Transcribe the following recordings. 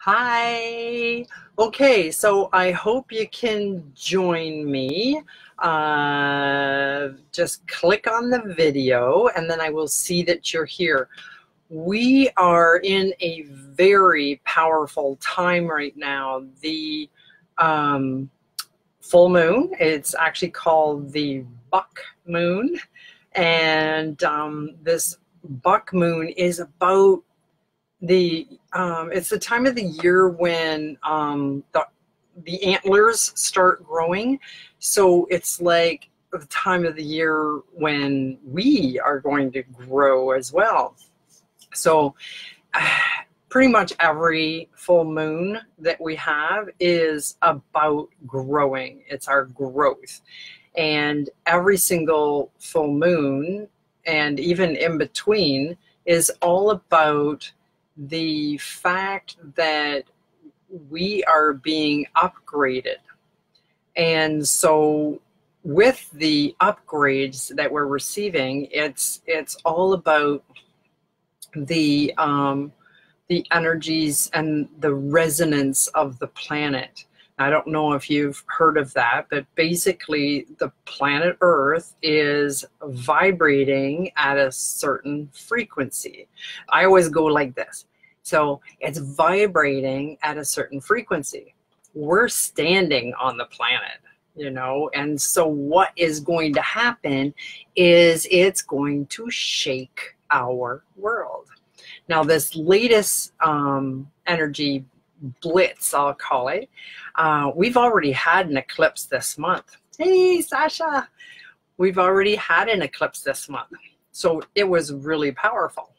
Hi. Okay, so I hope you can join me. Uh, just click on the video and then I will see that you're here. We are in a very powerful time right now. The um, full moon, it's actually called the buck moon. And um, this buck moon is about the um, it's the time of the year when um, the the antlers start growing. So it's like the time of the year when we are going to grow as well. So pretty much every full moon that we have is about growing. It's our growth. And every single full moon and even in between is all about the fact that we are being upgraded. And so with the upgrades that we're receiving, it's it's all about the um, the energies and the resonance of the planet. I don't know if you've heard of that, but basically, the planet Earth is vibrating at a certain frequency. I always go like this so it's vibrating at a certain frequency. We're standing on the planet, you know, and so what is going to happen is it's going to shake our world. Now, this latest um, energy blitz, I'll call it, uh, we've already had an eclipse this month. Hey, Sasha, we've already had an eclipse this month. So it was really powerful.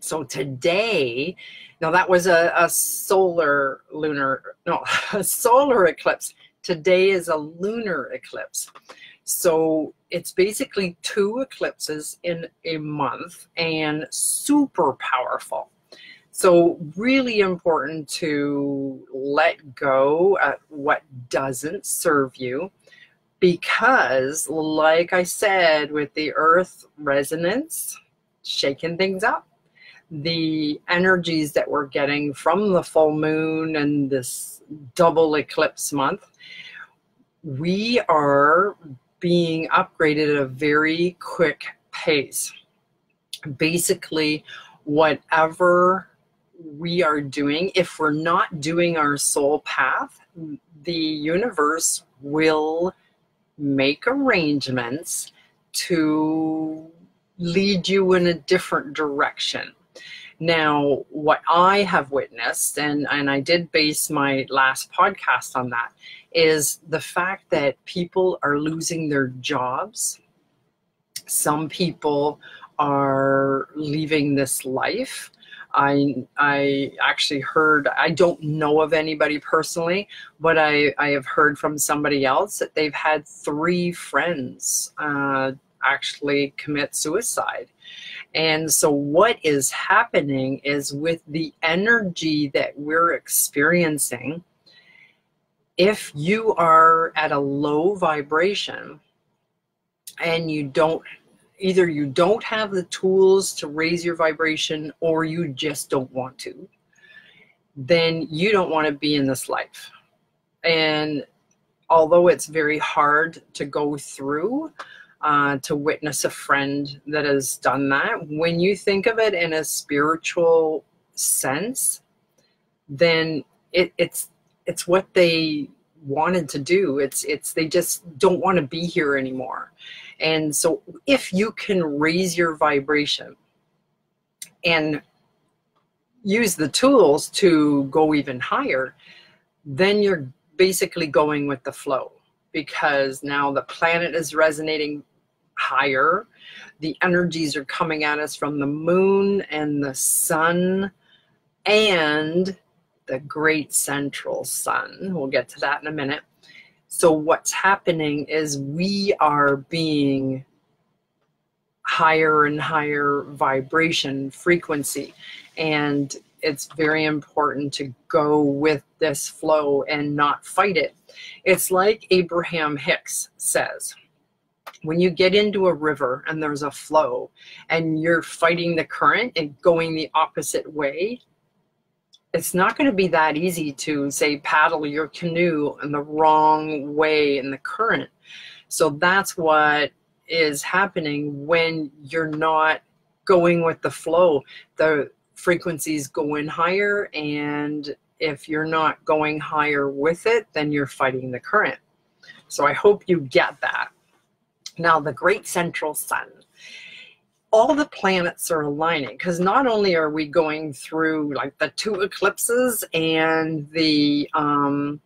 So today, now that was a, a solar lunar, no, a solar eclipse. Today is a lunar eclipse. So it's basically two eclipses in a month and super powerful. So really important to let go at what doesn't serve you because like I said with the earth resonance, shaking things up, the energies that we're getting from the full moon and this double eclipse month, we are being upgraded at a very quick pace. Basically, whatever we are doing, if we're not doing our soul path, the universe will make arrangements to lead you in a different direction. Now, what I have witnessed, and, and I did base my last podcast on that, is the fact that people are losing their jobs. Some people are leaving this life. I I actually heard I don't know of anybody personally, but I I have heard from somebody else that they've had three friends uh, actually commit suicide, and so, what is happening is with the energy that we're experiencing, if you are at a low vibration and you don't, either you don't have the tools to raise your vibration or you just don't want to, then you don't want to be in this life. And although it's very hard to go through, uh, to witness a friend that has done that. When you think of it in a spiritual sense, then it, it's it's what they wanted to do. It's it's they just don't want to be here anymore. And so if you can raise your vibration and use the tools to go even higher, then you're basically going with the flow because now the planet is resonating higher. The energies are coming at us from the moon and the sun and the great central sun. We'll get to that in a minute. So, what's happening is we are being higher and higher vibration frequency. And it's very important to go with this flow and not fight it. It's like Abraham Hicks says when you get into a river and there's a flow and you're fighting the current and going the opposite way, it's not going to be that easy to say paddle your canoe in the wrong way in the current. So that's what is happening when you're not going with the flow. The frequencies going higher, and if you're not going higher with it, then you're fighting the current. So I hope you get that. Now, the great central sun all the planets are aligning because not only are we going through like the two eclipses and the um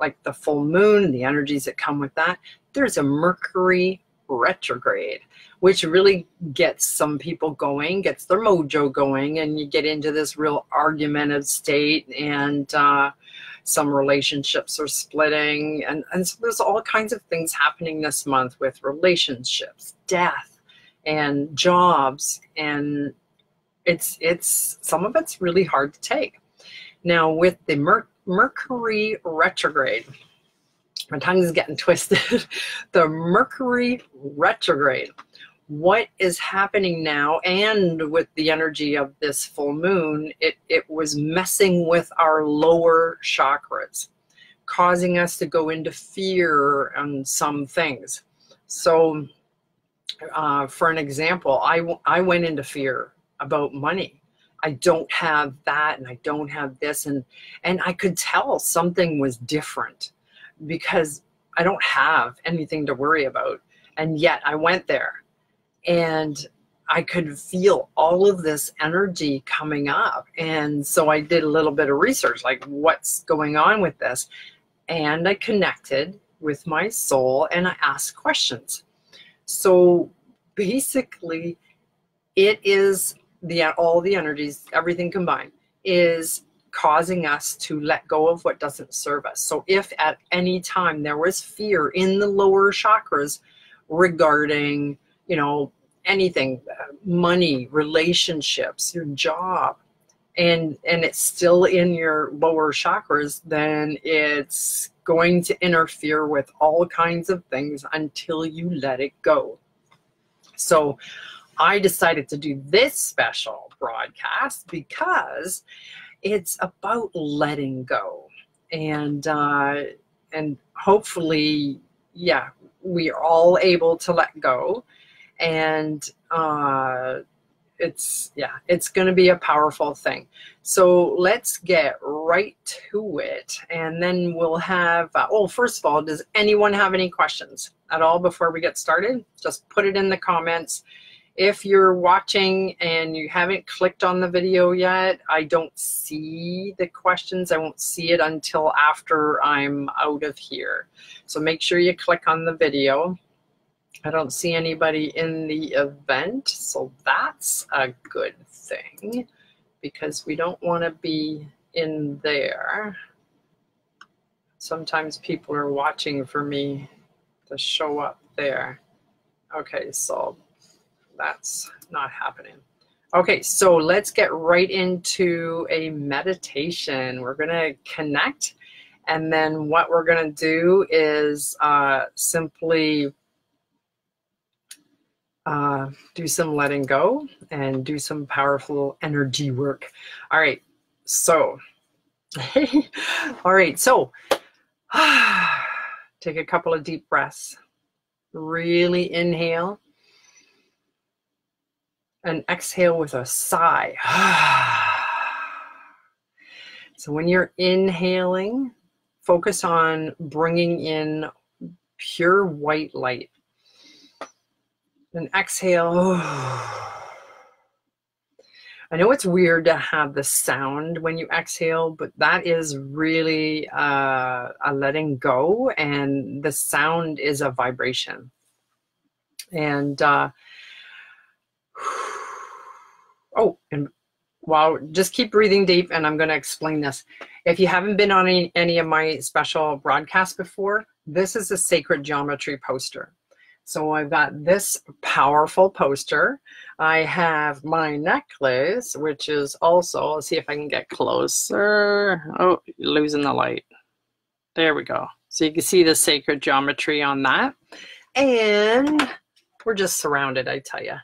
like the full moon the energies that come with that there's a mercury retrograde which really gets some people going gets their mojo going and you get into this real argumentative state and uh, some relationships are splitting and, and so there's all kinds of things happening this month with relationships death and jobs and it's it's some of it's really hard to take. Now with the Mer- mercury retrograde my tongue is getting twisted. The mercury retrograde what is happening now? And with the energy of this full moon it, it was messing with our lower chakras causing us to go into fear on some things. So uh, for an example, I, I went into fear about money. I don't have that and I don't have this and and I could tell something was different because I don't have anything to worry about. And yet I went there and I could feel all of this energy coming up. And so I did a little bit of research like what's going on with this? And I connected with my soul and I asked questions so basically, it is the all the energies, everything combined, is causing us to let go of what doesn't serve us. So if at any time there was fear in the lower chakras regarding, you know, anything, uh, money, relationships, your job, and and it's still in your lower chakras, then it's going to interfere with all kinds of things until you let it go. So I decided to do this special broadcast because it's about letting go and uh, and hopefully yeah we are all able to let go and uh, it's yeah it's going to be a powerful thing. So let's get right to it and then we'll have uh, oh first of all does anyone have any questions at all before we get started? Just put it in the comments. If you're watching and you haven't clicked on the video yet i don't see the questions. I won't see it until after i'm out of here. So make sure you click on the video I don't see anybody in the event, so that's a good thing because we don't want to be in there. Sometimes people are watching for me to show up there. Okay, so that's not happening. Okay, so let's get right into a meditation. We're going to connect, and then what we're going to do is uh, simply uh, do some letting go and do some powerful energy work. All right, so, all right, so take a couple of deep breaths. Really inhale and exhale with a sigh. so when you're inhaling, focus on bringing in pure white light and exhale. I know it's weird to have the sound when you exhale, but that is really uh, a letting go, and the sound is a vibration. And uh, oh, and while just keep breathing deep, and I'm going to explain this. If you haven't been on any, any of my special broadcasts before, this is a sacred geometry poster. So I've got this powerful poster. I have my necklace, which is also, let's see if I can get closer. Oh, losing the light. There we go. So you can see the sacred geometry on that. And we're just surrounded, I tell you.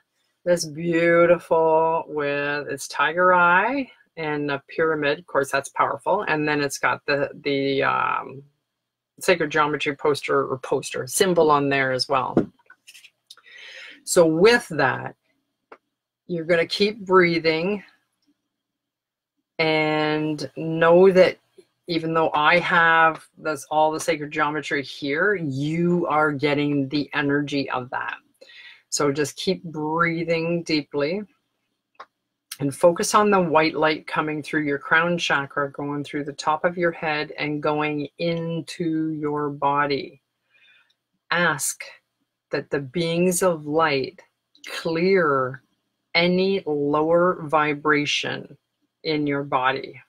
This beautiful with its tiger eye and a pyramid. Of course, that's powerful. And then it's got the the um, sacred geometry poster or poster symbol on there as well. So with that, you're going to keep breathing and know that even though I have this all the sacred geometry here, you are getting the energy of that. So just keep breathing deeply and focus on the white light coming through your crown chakra, going through the top of your head and going into your body. Ask that the beings of light clear any lower vibration in your body,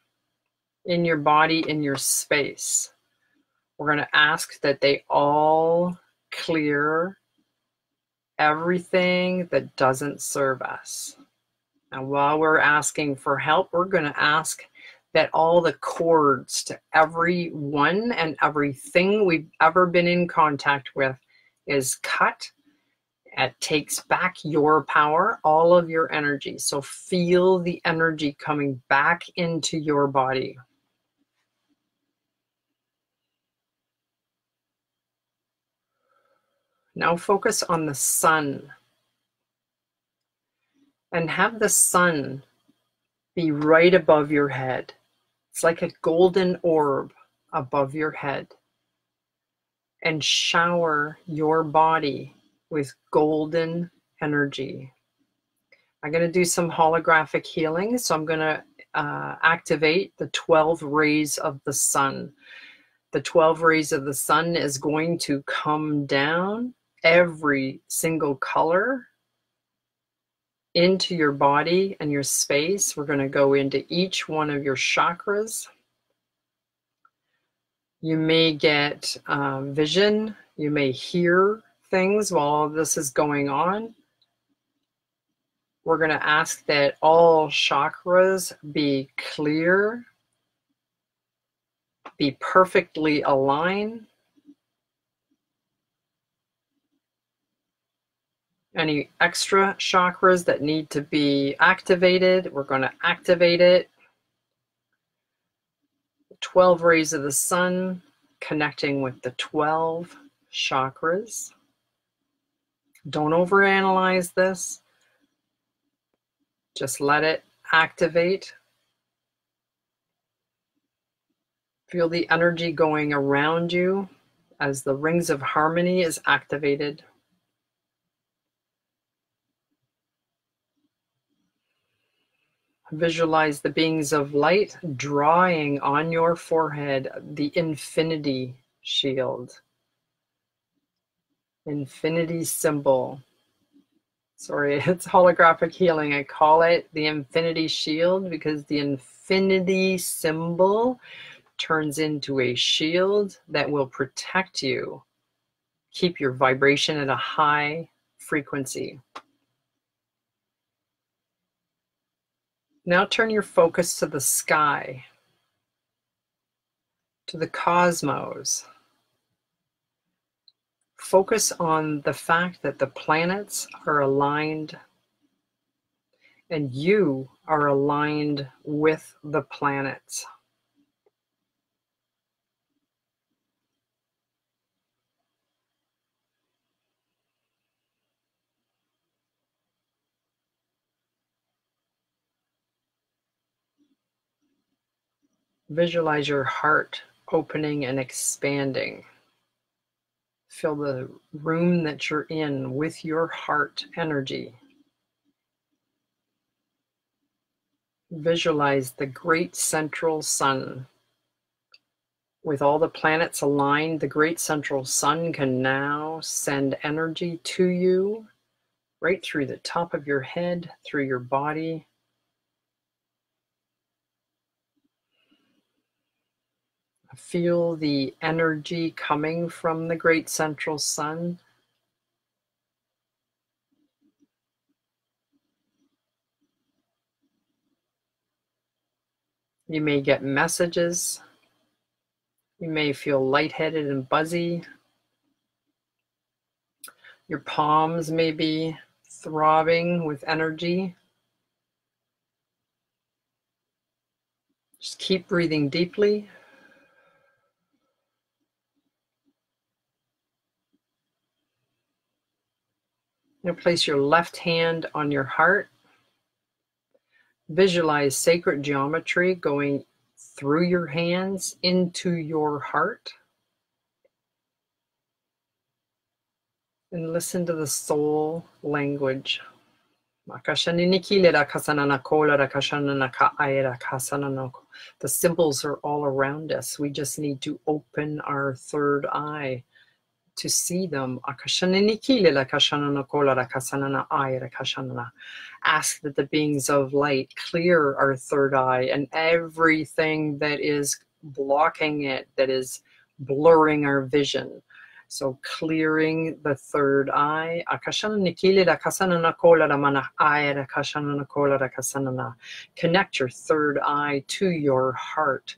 in your body, in your space. We're going to ask that they all clear everything that doesn't serve us. And while we're asking for help, we're going to ask that all the cords to everyone and everything we've ever been in contact with is cut. It takes back your power, all of your energy. So feel the energy coming back into your body. Now focus on the sun and have the sun be right above your head. It's like a golden orb above your head. And shower your body with golden energy. I'm going to do some holographic healing. So I'm going to uh, activate the 12 rays of the sun. The 12 rays of the sun is going to come down every single color into your body and your space. We're going to go into each one of your chakras. You may get um, vision, you may hear things while this is going on. We're going to ask that all chakras be clear, be perfectly aligned. Any extra chakras that need to be activated, we're going to activate it. 12 rays of the sun connecting with the 12 chakras. Don't overanalyze this. Just let it activate. Feel the energy going around you as the rings of harmony is activated. Visualize the beings of light drawing on your forehead the infinity shield. Infinity symbol. Sorry, it's holographic healing. I call it the infinity shield because the infinity symbol turns into a shield that will protect you, keep your vibration at a high frequency. Now turn your focus to the sky, to the cosmos. Focus on the fact that the planets are aligned and you are aligned with the planets. Visualize your heart opening and expanding. Fill the room that you're in with your heart energy. Visualize the great central sun. With all the planets aligned, the great central sun can now send energy to you right through the top of your head, through your body, Feel the energy coming from the great central sun. You may get messages. You may feel lightheaded and buzzy. Your palms may be throbbing with energy. Just keep breathing deeply. Now place your left hand on your heart. Visualize sacred geometry going through your hands into your heart. And listen to the soul language. The symbols are all around us. We just need to open our third eye to see them. Ask that the beings of light clear our third eye and everything that is blocking it, that is blurring our vision. So clearing the third eye. Connect your third eye to your heart.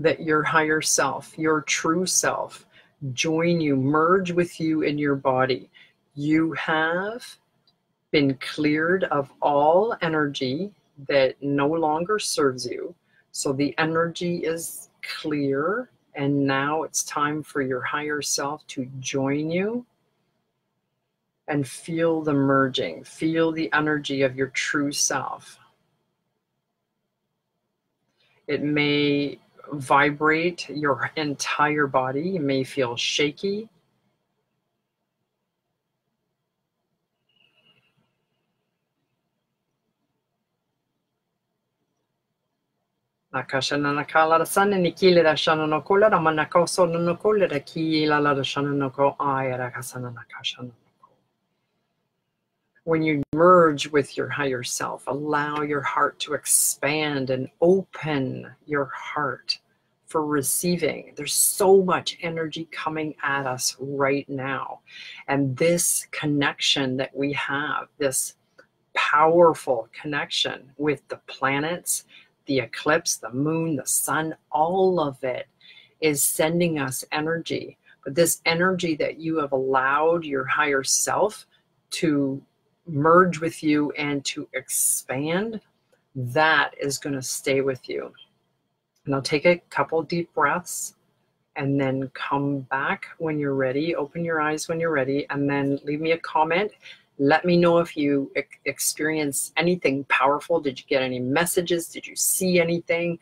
that your higher self, your true self, join you, merge with you in your body. You have been cleared of all energy that no longer serves you. So the energy is clear, and now it's time for your higher self to join you and feel the merging, feel the energy of your true self. It may vibrate your entire body. You may feel shaky. Sana nikile da shana no da la da shana no ko ay da kasana when you merge with your higher self, allow your heart to expand and open your heart for receiving. There's so much energy coming at us right now. And this connection that we have, this powerful connection with the planets, the eclipse, the moon, the sun, all of it is sending us energy. But this energy that you have allowed your higher self to merge with you and to expand, that is going to stay with you. Now take a couple deep breaths and then come back when you're ready. Open your eyes when you're ready, and then leave me a comment let me know if you e experienced anything powerful. Did you get any messages? Did you see anything?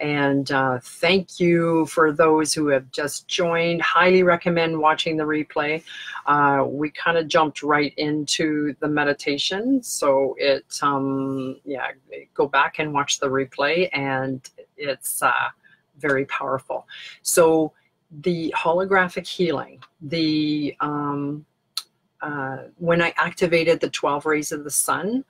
And uh, thank you for those who have just joined. Highly recommend watching the replay. Uh, we kind of jumped right into the meditation. So it, um, yeah, go back and watch the replay and it's uh, very powerful. So the holographic healing, the, um, uh, when I activated the 12 rays of the sun,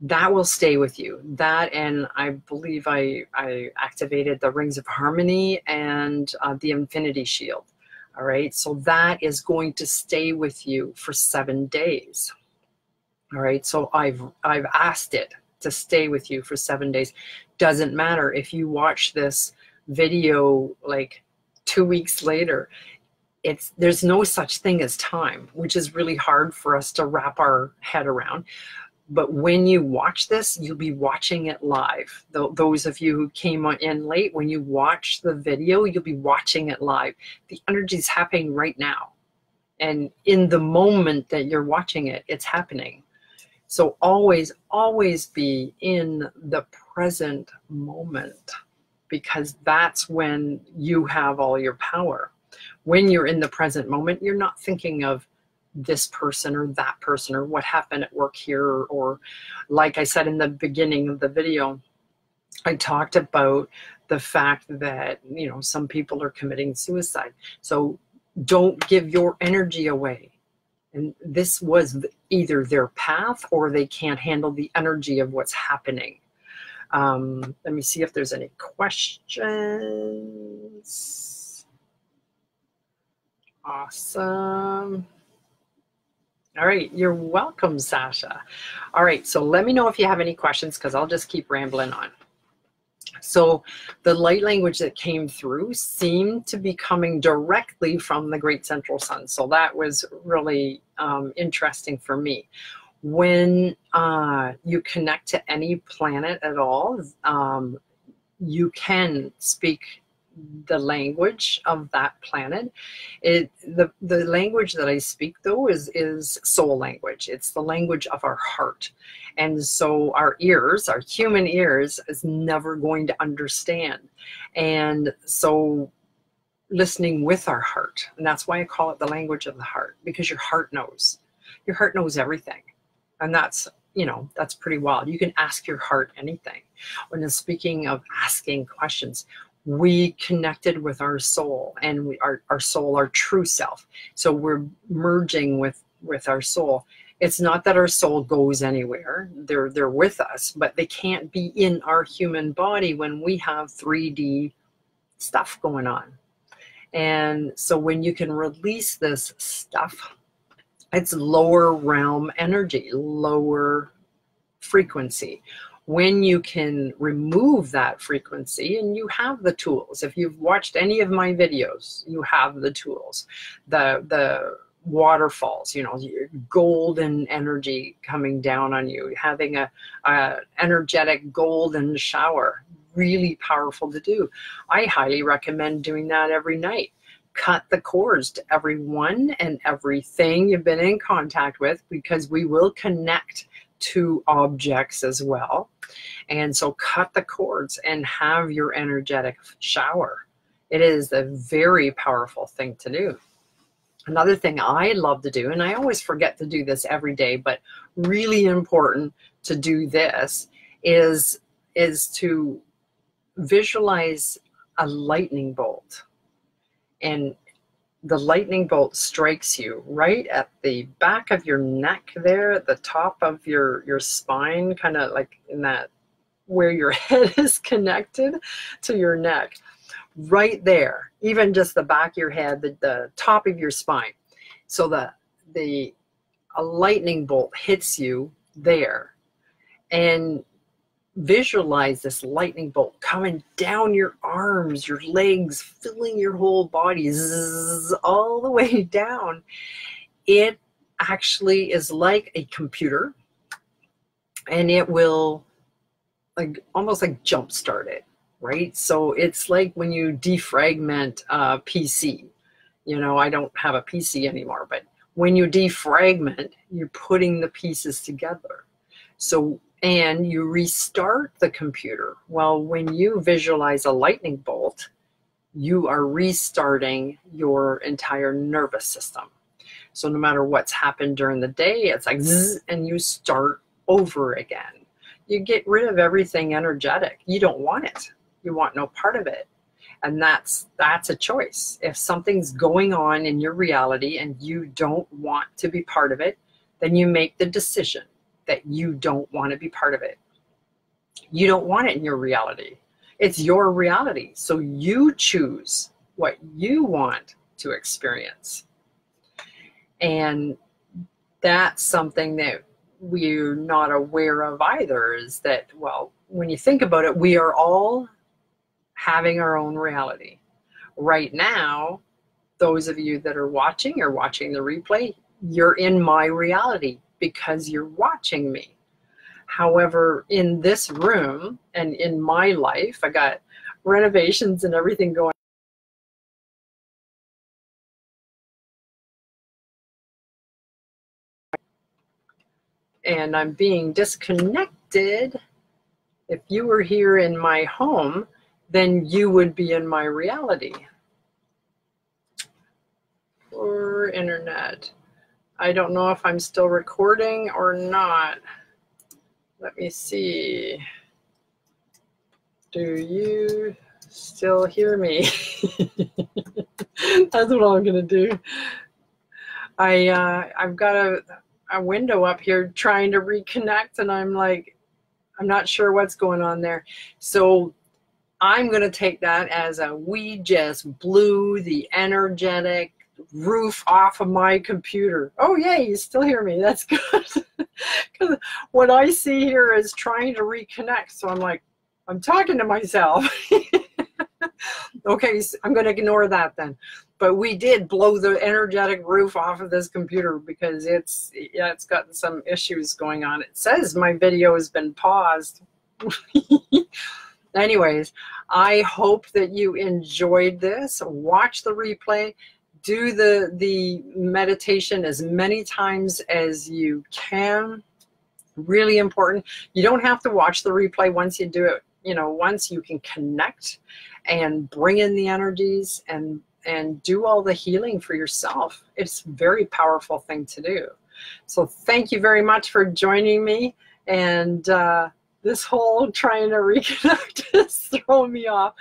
that will stay with you. That and I believe I, I activated the rings of harmony and uh, the infinity shield. All right, so that is going to stay with you for seven days. All right, so I've I've asked it to stay with you for seven days. Doesn't matter if you watch this video like two weeks later it's there's no such thing as time which is really hard for us to wrap our head around. But when you watch this you'll be watching it live. Those of you who came in late when you watch the video you'll be watching it live. The energy is happening right now. And in the moment that you're watching it it's happening. So always always be in the present moment because that's when you have all your power when you're in the present moment, you're not thinking of this person or that person or what happened at work here or, or like I said in the beginning of the video, I talked about the fact that, you know, some people are committing suicide. So don't give your energy away. And this was either their path or they can't handle the energy of what's happening. Um, let me see if there's any questions. Awesome. All right, you're welcome, Sasha. All right, so let me know if you have any questions because I'll just keep rambling on. So the light language that came through seemed to be coming directly from the Great Central Sun. So that was really um, interesting for me. When uh, you connect to any planet at all, um, you can speak the language of that planet. It the the language that I speak though is is soul language. It's the language of our heart. And so our ears, our human ears is never going to understand. And so listening with our heart. And that's why I call it the language of the heart because your heart knows. Your heart knows everything. And that's you know that's pretty wild you can ask your heart anything when speaking of asking questions we connected with our soul and we, our, our soul, our true self. So we're merging with, with our soul. It's not that our soul goes anywhere. They're, they're with us, but they can't be in our human body when we have 3D stuff going on. And so when you can release this stuff, it's lower realm energy, lower frequency when you can remove that frequency and you have the tools. If you've watched any of my videos you have the tools. The the waterfalls you know golden energy coming down on you having a, a energetic golden shower really powerful to do. I highly recommend doing that every night. Cut the cords to everyone and everything you've been in contact with because we will connect to objects as well. And so cut the cords and have your energetic shower. It is a very powerful thing to do. Another thing I love to do, and I always forget to do this every day, but really important to do this is, is to visualize a lightning bolt. And the lightning bolt strikes you right at the back of your neck there at the top of your your spine kind of like in that where your head is connected to your neck. Right there even just the back of your head the, the top of your spine. So the the a lightning bolt hits you there. And visualize this lightning bolt coming down your arms, your legs, filling your whole body zzz, all the way down. It actually is like a computer and it will like almost like jumpstart it, right? So it's like when you defragment a PC. You know, I don't have a PC anymore, but when you defragment, you're putting the pieces together. So and you restart the computer. Well, when you visualize a lightning bolt, you are restarting your entire nervous system. So no matter what's happened during the day, it's like zzz, and you start over again. You get rid of everything energetic. You don't want it. You want no part of it. And that's that's a choice. If something's going on in your reality and you don't want to be part of it, then you make the decision that you don't want to be part of it. You don't want it in your reality. It's your reality. So you choose what you want to experience. And that's something that we're not aware of either is that, well, when you think about it, we are all having our own reality. Right now, those of you that are watching or watching the replay, you're in my reality because you're watching me. However, in this room and in my life, I got renovations and everything going. And I'm being disconnected. If you were here in my home, then you would be in my reality. Or internet. I don't know if I'm still recording or not. Let me see. Do you still hear me? That's what I'm gonna do. I uh, I've got a a window up here trying to reconnect, and I'm like, I'm not sure what's going on there. So I'm going to take that as a we just blew the energetic roof off of my computer. Oh, yay, you still hear me. That's good. Because what I see here is trying to reconnect. So I'm like, I'm talking to myself. okay, so I'm going to ignore that then. But we did blow the energetic roof off of this computer because it's yeah, it's gotten some issues going on. It says my video has been paused. Anyways, I hope that you enjoyed this. Watch the replay. Do the, the meditation as many times as you can. Really important. You don't have to watch the replay once you do it. You know, once you can connect and bring in the energies and and do all the healing for yourself. It's a very powerful thing to do. So thank you very much for joining me. And uh, this whole trying to reconnect is throwing me off.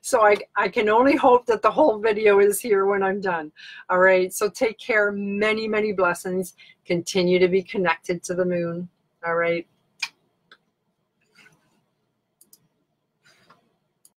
So I, I can only hope that the whole video is here when I'm done. All right, so take care. Many, many blessings. Continue to be connected to the moon. All right.